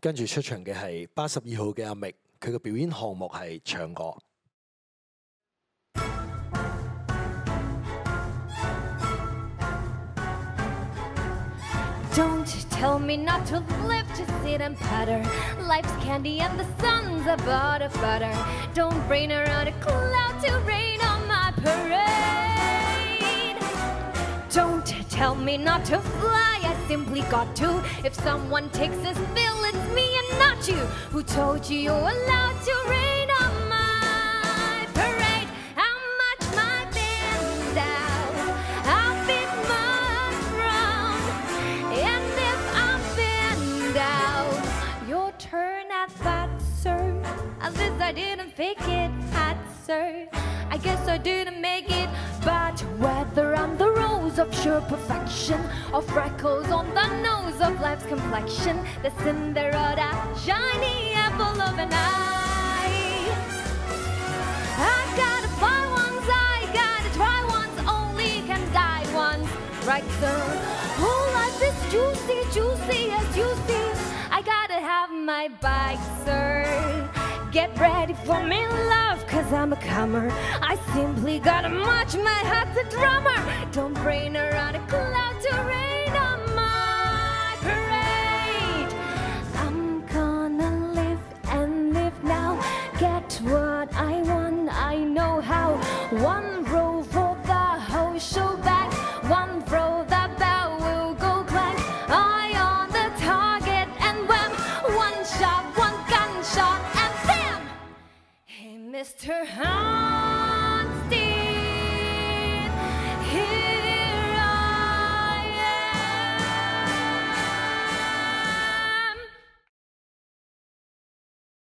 跟住出場嘅係八十二號嘅阿覓，佢嘅表演項目係唱歌。Simply got to. If someone takes this bill, it's me and not you. Who told you you're allowed to rain on my parade? How much my been down? I've been much round. And if I've been down, your turn at that, sir. At least I didn't fake it, at sir. I guess I didn't make it, but whether I'm of sure perfection or freckles on the nose of life's complexion, the Cinderella, shiny apple of an eye. I gotta fly once, I gotta try once, only can die once, right, sir? Whole life is juicy, juicy as see. I gotta have my bike, sir. Get ready for me, love, cause I'm a comer. I simply gotta march my heart's a drummer. Don't bring Mr. Hahn.